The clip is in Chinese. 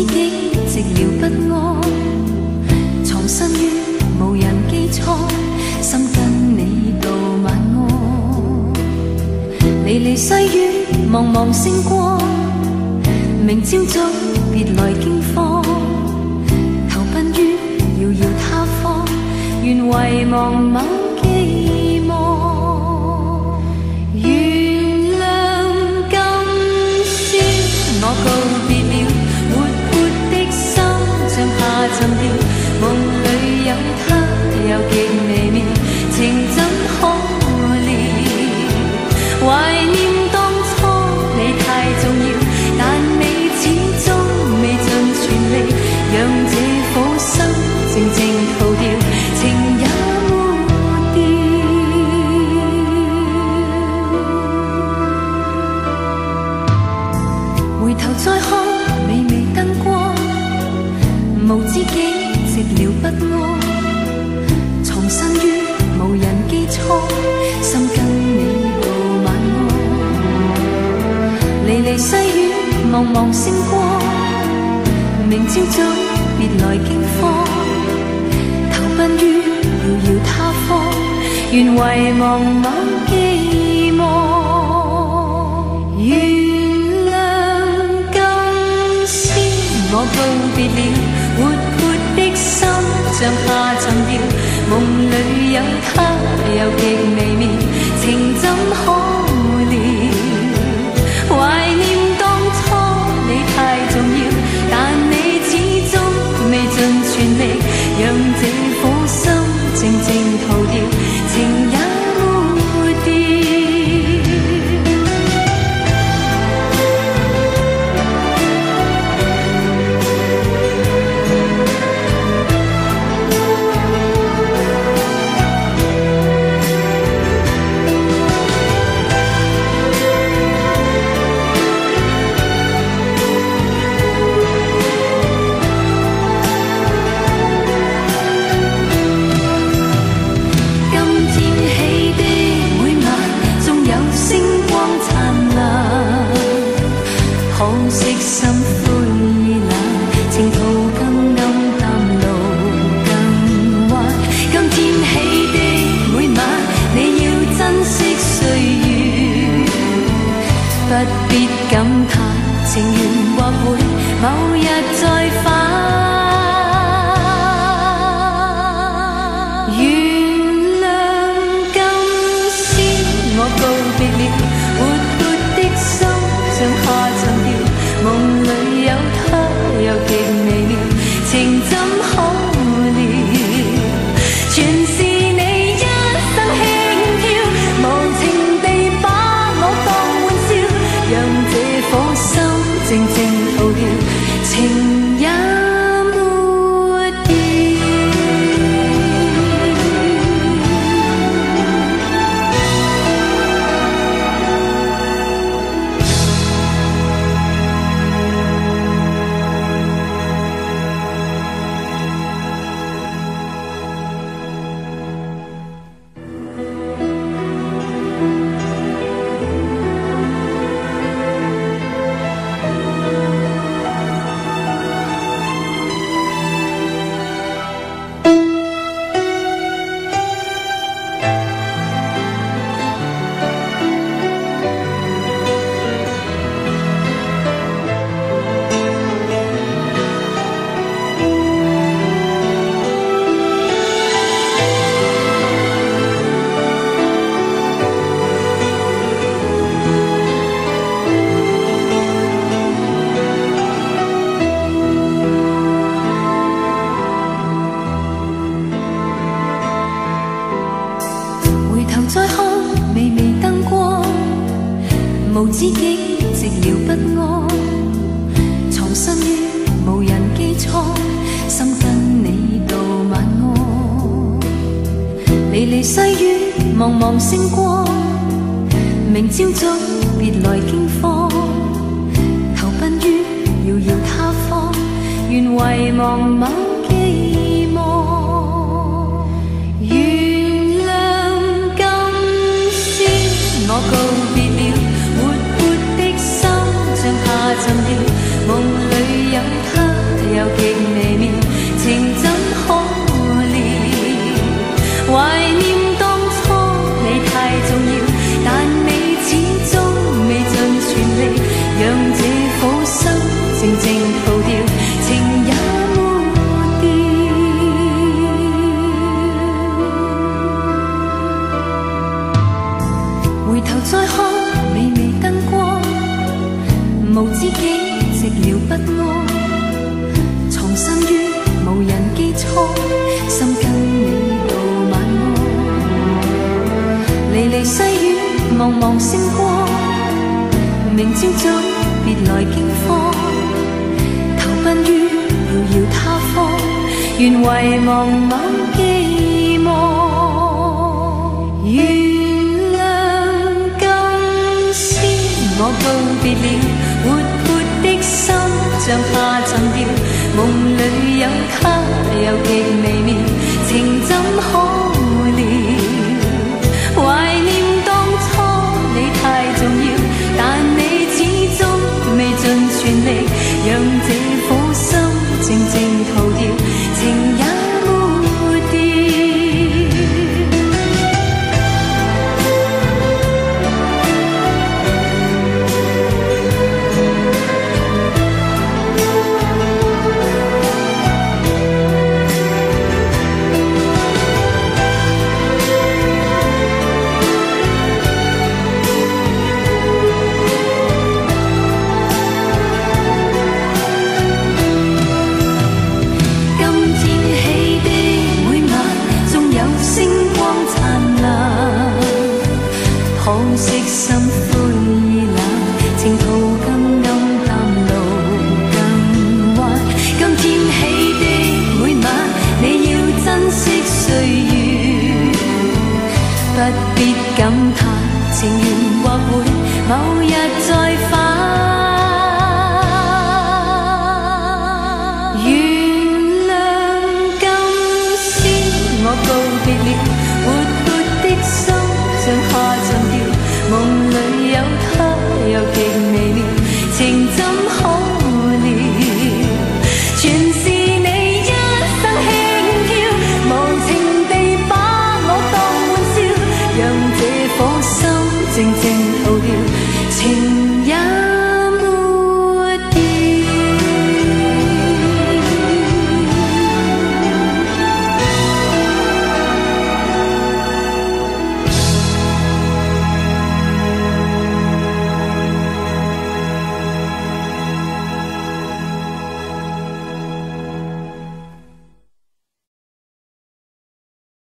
知己，寂寥不安，藏身於無人機艙，心跟你道晚安。離離細雨，茫茫星光，明朝早別來驚慌，投奔於遙遙他方，願遺忘某。梦里有他，又记。望望星光，明朝早别来惊慌，投奔于遥遥他方，愿遗忘某记忆。知己寂寥不安。藏身于无人机舱心跟你道晚安。离离细雨茫茫星光明朝早别来惊慌。投奔于遥遥他方愿遗忘某茫茫星光明朝早别来惊慌投奔于遥遥他方愿遗忘某寄望原谅今宵我告别了活泼的心像下沉掉梦里有他有极微妙情怎可 You